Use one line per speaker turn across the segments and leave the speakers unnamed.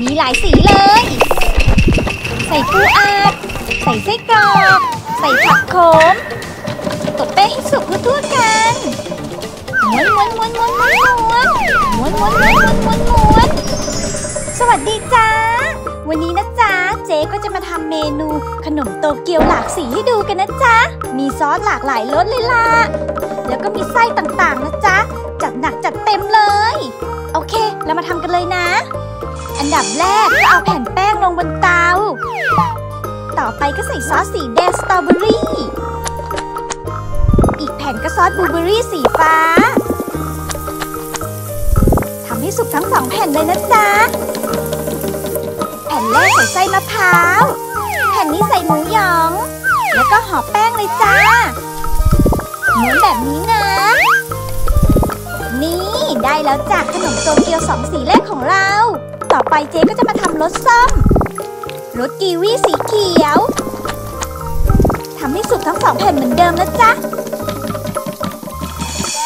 มีหลายสีเลย ใส่ปูอัด ใส่ไส้กรอก ใส่ผักโขม ตบแป้ให้สุกทั่วๆกันม้วนม้วนม้วนม้วนม้วนม้วนม้วนม้วนม้วนม้วนม้วนสวัสดีจ้า วันนี้นะจ๊ะ เจ๊ก็จะมาทำเมนูขนมโตเกียวหลากสีให้ดูกันนะจ๊ะ มีซอสหลากหลายรสเลยล่ะ แล้วก็มีไส้ต่างๆนะจ๊ะ จัดหนักจัดเต็มเลย โอเค เรามาทำกันเลยนะ อันดับแรกก็เอาแผ่นแป้งลงบนเตา ต่อไปก็ใส่ซอสสีแดงสตรอเบอรี่ อีกแผ่นก็ซอสบลูเบอรี่สีฟ้า ทำให้สุกทั้งสองแผ่นเลยนะจ๊ะ แผ่นแรกใส่ไส้มะพร้าว แผ่นนี้ใส่หมูหยอง แล้วก็ห่อแป้งเลยจ้าหม้วนแบบนี้นะ นี่ได้แล้วจากขนมโตเกียวสองสีแรกของเรา ต่อไปเจ๊ก็จะมาทำรสส้มรสกีวีสีเขียวทำให้สุกทั้งสองแผ่นเหมือนเดิมนะจ๊ะ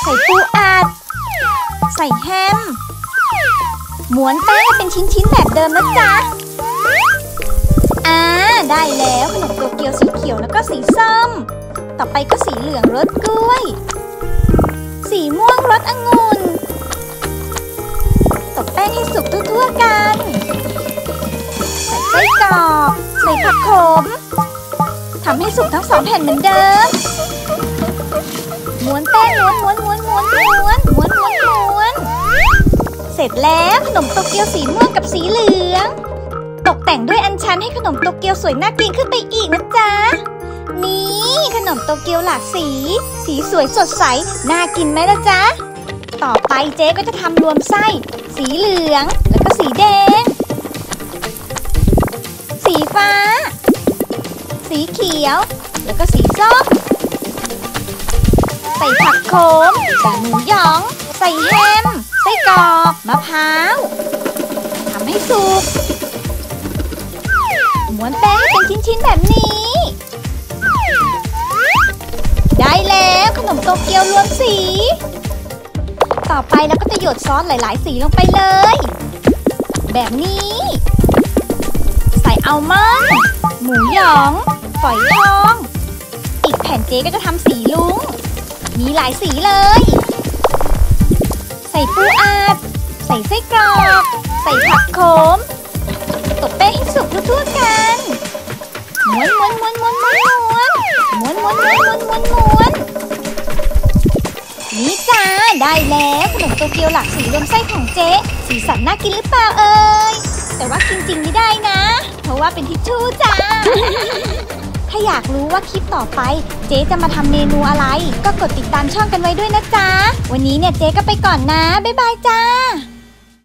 ใส่ปูอัด ใส่แฮมม้วนแป้งให้เป็นชิ้นๆแบบเดิมนะจ๊ะอ่าได้แล้วขนมโตเกียวสีเขียวแล้วก็สีส้ม ต่อไปก็สีเหลืองรสกล้วย สีม่วงรสองุ่น งให้สุกทั่วๆกัน ใส่ไส้กรอกใส่ผักขมทำให้สุกทั้งสองแผ่นเหมือนเดิมม้วนแป้งม้วนม้วนม้วนม้วนม้วนม้วนม้วนม้วนเสร็จแล้วขนมโตเกียวสีม่วงกับสีเหลือง ตกแต่งด้วยอัญชันให้ขนมโตเกียวสวยน่ากินขึ้นไปอีกนะจ๊ะนี่ขนมโตเกียวหลากสี สีสวยสดใสน่ากินไหมล่ะจ๊ะ ต่อไปเจ๊ก็จะทำรวมไส้ สีเหลือง แล้วก็สีแดง สีฟ้า สีเขียว แล้วก็สีส้ม ใส่ผักโขมใส่หมูหยอง ใส่แฮม ไส้กรอก มะพร้าว ทำให้สุกม้วนแป้งให้เป็นชิ้นๆแบบนี้ ได้แล้วขนมโตเกียวรวมสี อไปเราก็จะหยดซอสหลาย ๆ สีลงไปเลย แบบนี้ ใส่อัลมอนด์หมูหยองฝอยทอง อีกแผ่นเจ๊ก็จะทำสีลุง มีหลายสีเลย ใส่ปูอัด ใส่ไส้กรอก ใส่ผักโขม ตบแป้งให้สุกทั่วๆกันม้วนม้วนม้วนม้วนม้วนม้วนม้วนม้วนม้วนม้วนม้วน นี่จ้าได้แล้วขนมโตเกียวหลากสีรวมไส้ของเจ๊สีสันน่ากินหรือเปล่าเอ่ยแต่ว่ากินจริงไม่ได้นะ เพราะว่าเป็นทิชชู่จ้าถ้าอยากรู้ว่าคลิปต่อไป เจ๊จะมาทำเมนูอะไร ก็กดติดตามช่องกันไว้ด้วยนะจ๊ะ วันนี้เนี่ยเจ๊ก็ไปก่อนนะ บ๊ายบายจ้า